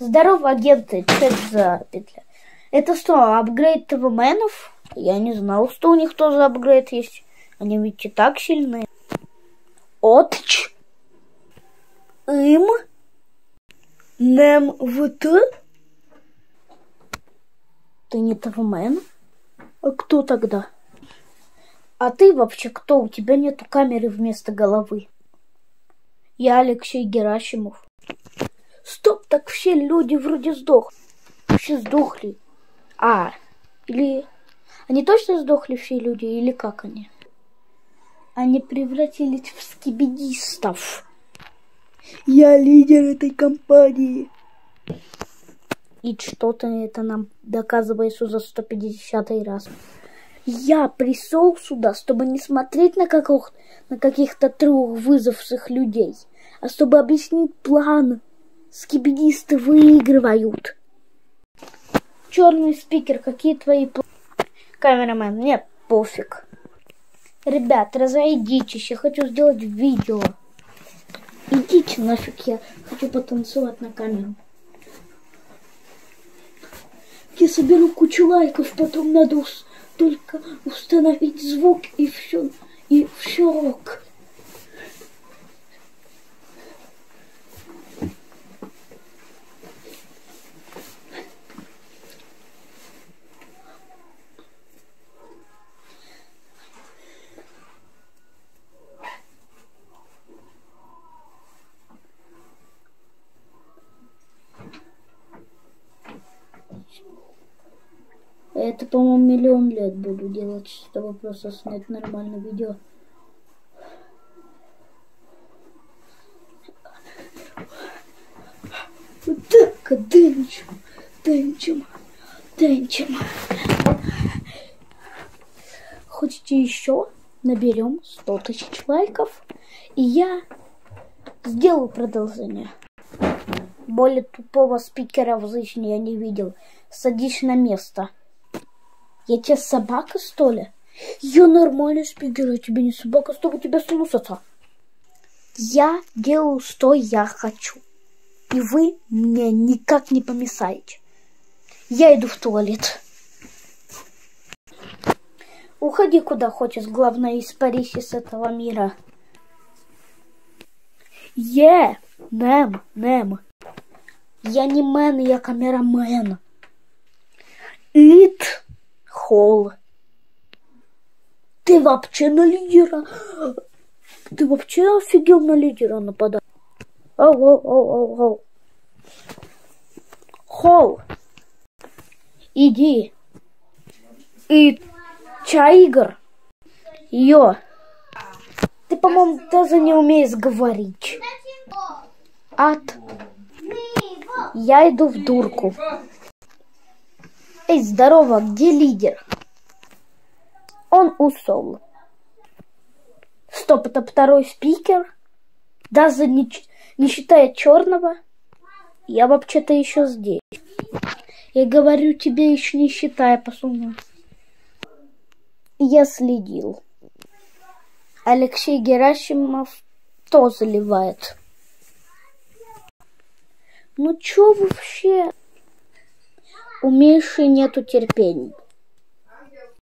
Здорово, агенты, что это за петля? Это что, апгрейд ТВМенов? Я не знал, что у них тоже апгрейд есть. Они ведь и так сильные. Отч. Им. Нем ВТ. Ты не ТВМен? А кто тогда? А ты вообще кто? У тебя нету камеры вместо головы. Я Алексей Герасимов. Стоп, так все люди вроде сдох. Все сдохли. А, или... Они точно сдохли все люди, или как они? Они превратились в скибидистов. Я лидер этой компании. И что ты это нам доказываешь уже 150 раз. Я пришел сюда, чтобы не смотреть на, каких, на каких-то трех вызовших людей, а чтобы объяснить план. Скибидисты выигрывают. Черный спикер, какие твои планы? Камерамен, нет, пофиг. Ребят, разойдитесь, я хочу сделать видео. Идите нафиг, я хочу потанцевать на камеру. Я соберу кучу лайков, потом надо только установить звук и все, и все рок. Это, по-моему, миллион лет буду делать, чтобы просто снять нормальное видео. Так, денчим, денчим, денчим. Хотите еще? Наберем 100 тысяч лайков, и я сделаю продолжение. Более тупого спикера в жизни я не видел. Садись на место. Я тебе собака, что ли? Я нормальный спикер, я тебе не собака, чтобы тебя слушаться. Я делаю, что я хочу. И вы мне никак не помешаете. Я иду в туалет. Уходи куда хочешь, главное, испарись из этого мира. Е, Нем, Нем. Я не мен, я камерамен. Ит. Холл. Ты вообще на лидера? Ты вообще офигел на лидера нападать? Оу, оу, оу, оу, оу. Холл. Иди. И Чайгр. Йо. Ты, по-моему, даже не умеешь говорить. Ад. Я иду в дурку. Эй, здорово, где лидер? Он ушел. Стоп, это второй спикер? Даже не, не считая черного? Я вообще-то еще здесь. Я говорю тебе, еще не считая, посуну. Я следил. Алексей Герасимов тоже заливает. Ну чё вообще? У Миши нету терпения.